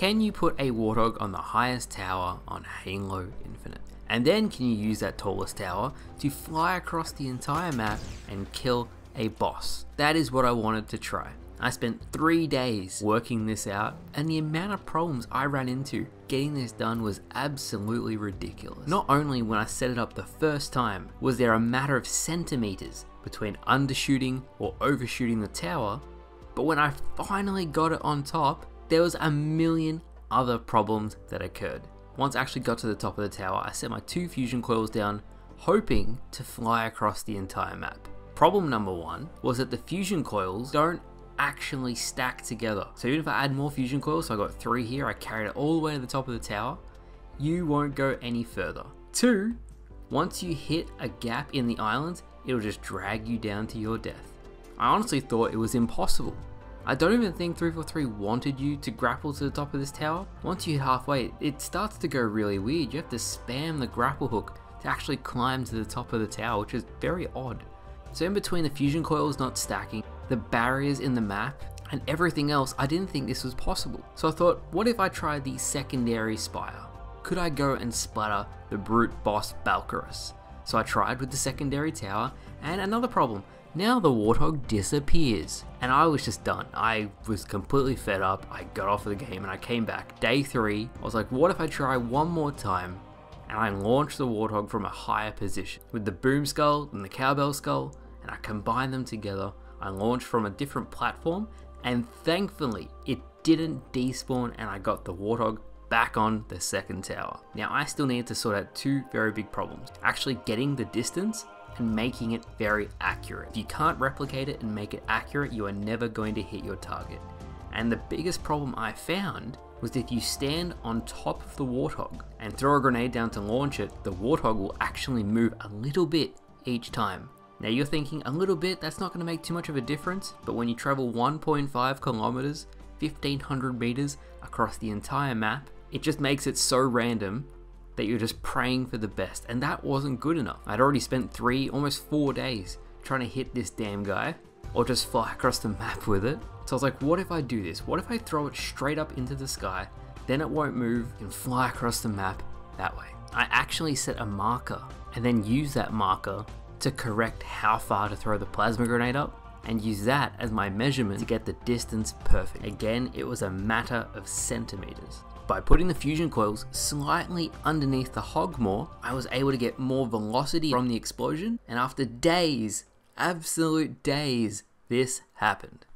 Can you put a Warthog on the highest tower on Halo Infinite? And then can you use that tallest tower to fly across the entire map and kill a boss? That is what I wanted to try. I spent three days working this out, and the amount of problems I ran into getting this done was absolutely ridiculous. Not only when I set it up the first time was there a matter of centimeters between undershooting or overshooting the tower, but when I finally got it on top, there was a million other problems that occurred. Once I actually got to the top of the tower, I set my two fusion coils down, hoping to fly across the entire map. Problem number one was that the fusion coils don't actually stack together. So even if I add more fusion coils, so I got three here, I carried it all the way to the top of the tower, you won't go any further. Two, once you hit a gap in the island, it'll just drag you down to your death. I honestly thought it was impossible. I don't even think 343 wanted you to grapple to the top of this tower. Once you hit halfway, it starts to go really weird. You have to spam the grapple hook to actually climb to the top of the tower, which is very odd. So in between the fusion coils not stacking, the barriers in the map, and everything else, I didn't think this was possible. So I thought, what if I tried the secondary spire? Could I go and splatter the brute boss Balcarus? So I tried with the secondary tower, and another problem, now the Warthog disappears. And I was just done. I was completely fed up, I got off of the game and I came back. Day 3, I was like, what if I try one more time and I launched the Warthog from a higher position with the boom skull and the cowbell skull, and I combined them together. I launched from a different platform, and thankfully it didn't despawn, and I got the Warthog back on the second tower. Now I still need to sort out two very big problems. Actually getting the distance and making it very accurate. If you can't replicate it and make it accurate, you are never going to hit your target. And the biggest problem I found was if you stand on top of the Warthog and throw a grenade down to launch it, the Warthog will actually move a little bit each time. Now you're thinking a little bit, that's not going to make too much of a difference, but when you travel 1.5 kilometers, 1500 meters across the entire map, it just makes it so random that you're just praying for the best, and that wasn't good enough. I'd already spent three, almost four days trying to hit this damn guy, or just fly across the map with it. So I was like, what if I do this? What if I throw it straight up into the sky, then it won't move and fly across the map that way? I actually set a marker and then use that marker to correct how far to throw the plasma grenade up and use that as my measurement to get the distance perfect. Again, it was a matter of centimeters. By putting the fusion coils slightly underneath the Hogmore, I was able to get more velocity from the explosion, and after days, absolute days, this happened.